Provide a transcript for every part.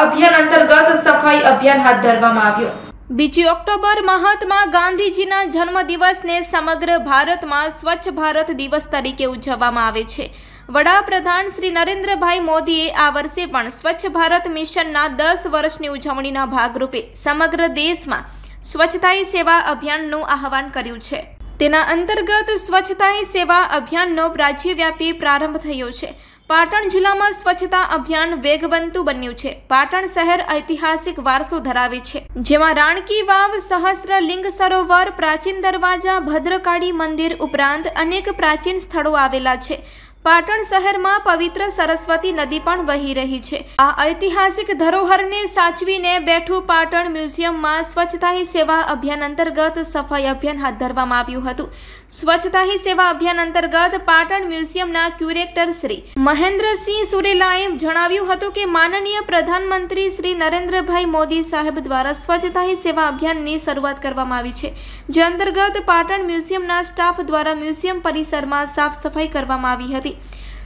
અભિયાન અંતર્ગત સફાઈ અભિયાન હાથ ધરવામાં આવ્યું. બીજી ઓક્ટોબર મહાત્મા ગાંધીજીના જન્મદિવસને સમગ્ર ભારતમાં સ્વચ્છ ભારત દિવસ તરીકે ઉજવવામાં આવે છે. વડાપ્રધાન શ્રી નરેન્દ્રભાઈ મોદીએ આ વર્ષે પણ સ્વચ્છ ભારત મિશનના દસ વર્ષની ઉજવણીના ભાગરૂપે સમગ્ર દેશમાં સ્વચ્છતા સેવા અભિયાનનું આહવાન કર્યું છે. તેના અંતર્ગત સ્વચ્છતા સેવા અભિયાનનો રાજ્યવ્યાપી પ્રારંભ થયો છે. પાટણ જિલ્લામાં સ્વચ્છતા અભિયાન વેગવંતું બન્યું છે. પાટણ શહેર ઐતિહાસિક વારસો ધરાવે છે. જેમાં રાણકી વાવ સહસ્ત્રલિંગ સરોવર, પ્રાચીન દરવાજા, ભદ્રકાળી મંદિર ઉપરાંત અનેક પ્રાચીન સ્થળો આવેલા છે. પાટણ શહેરમાં પવિત્ર સરસ્વતી નદી પણ વહી રહી છે. આ ઐતિહાસિક ધરોહરને સાચવીને બેઠું પાટણ મ્યુઝિયમમાં સ્વચ્છતા સેવા અભિયાન અંતર્ગત સફાઈ અભિયાન હાથ ધરવામાં આવ્યું હતું. સ્વચ્છતા સેવા અભિયાન અંતર્ગત પાટણ મ્યુઝિયમના ક્યુરેક્ટર શ્રી મહેન્દ્રસિંહ સુરેલાએ જણાવ્યું હતું કે માનનીય પ્રધાનમંત્રી શ્રી નરેન્દ્રભાઈ મોદી સાહેબ દ્વારા સ્વચ્છતા સેવા અભિયાનની શરૂઆત કરવામાં આવી છે, જે અંતર્ગત પાટણ મ્યુઝિયમના સ્ટાફ દ્વારા મ્યુઝિયમ પરિસરમાં સાફ સફાઈ કરવામાં આવી હતી.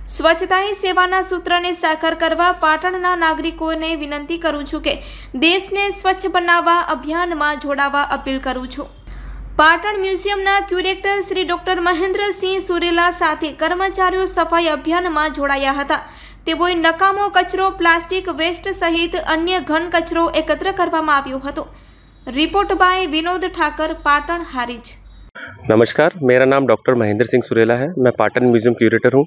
સ્વચ્છતા હી સેવાના સૂત્રને સાકાર કરવા પાટણના નાગરિકોને વિનંતી કરું છું કે દેશને સ્વચ્છ બનાવવા અભિયાનમાં જોડાવા અપીલ કરું છું. પાટણ મ્યુઝિયમના ક્યુરેક્ટર શ્રી ડોક્ટર મહેન્દ્રસિંહ સુરેલા સાથે કર્મચારીઓ સફાઈ અભિયાનમાં જોડાયા હતા. તેઓએ નકામો કચરો, પ્લાસ્ટિક વેસ્ટ સહિત અન્ય ઘન કચરો એકત્ર કરવામાં આવ્યો હતો. Report by Vinod Thakar, Patan, Harij. नमस्कार, मेरा नाम डॉक्टर महेंद्र सिंह सुरेला है। मैं पाटन म्यूज़ियम क्यूरेटर हूँ।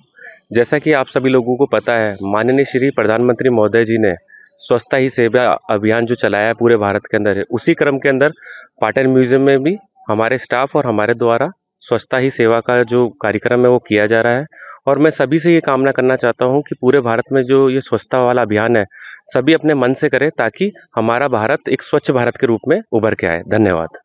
जैसा कि आप सभी लोगों को पता है, माननीय श्री प्रधानमंत्री महोदय जी ने स्वच्छता ही सेवा अभियान जो चलाया है पूरे भारत के अंदर है, उसी क्रम के अंदर पाटन म्यूज़ियम में भी हमारे स्टाफ और हमारे द्वारा स्वच्छता ही सेवा का जो कार्यक्रम है वो किया जा रहा है। और मैं सभी से ये कामना करना चाहता हूँ कि पूरे भारत में जो ये स्वच्छता वाला अभियान है, सभी अपने मन से करें ताकि हमारा भारत एक स्वच्छ भारत के रूप में उभर के आए। धन्यवाद।